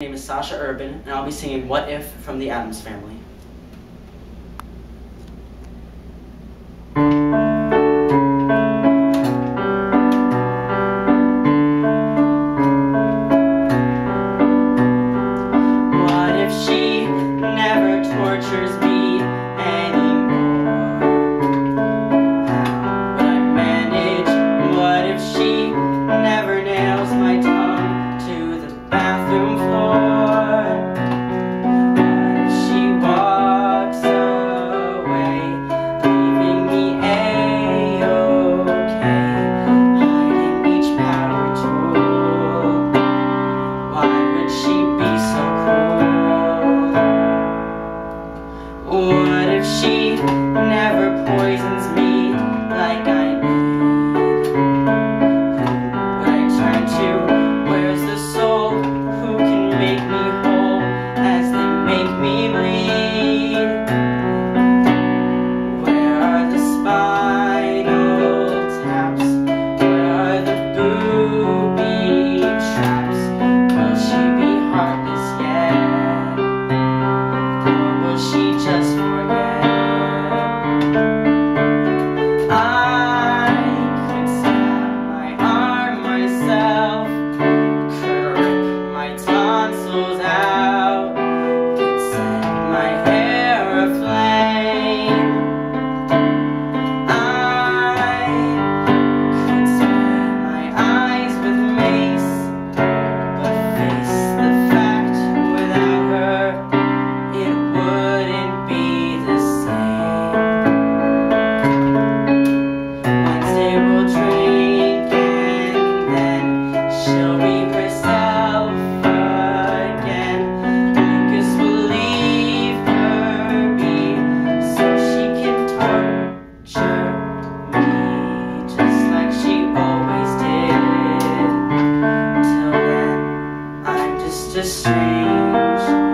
My name is Sasha Urban, and I'll be singing What If from the Adams Family. just Strange